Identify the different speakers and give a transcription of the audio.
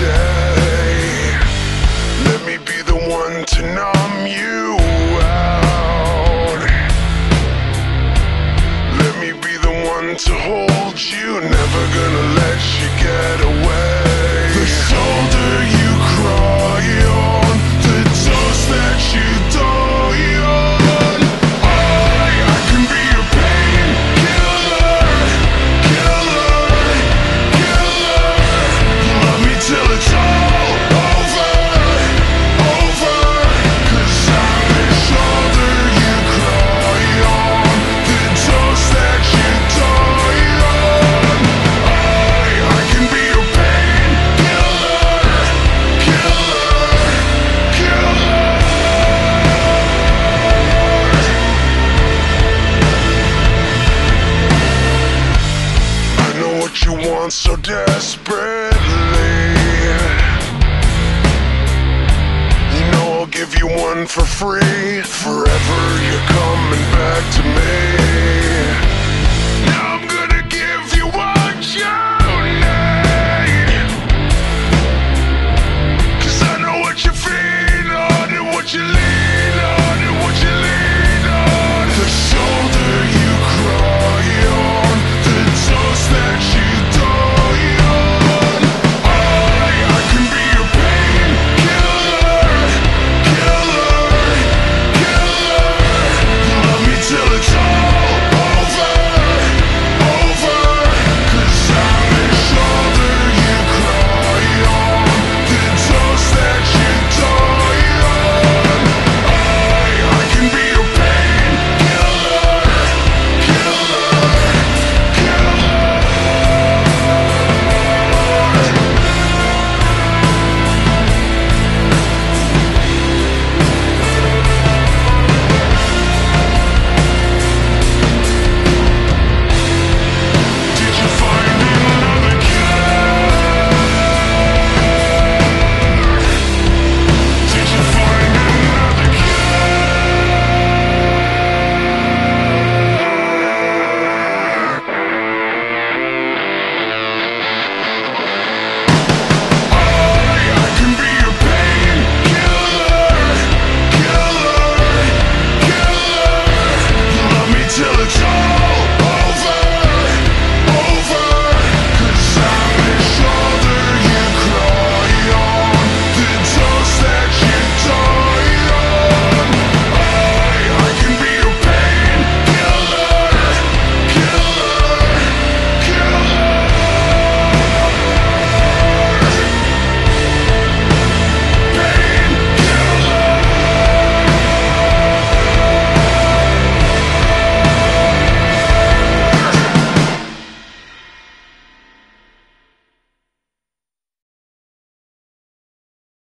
Speaker 1: Yeah. someone so desperately. You know I'll give you one for free. Forever you're coming back to me.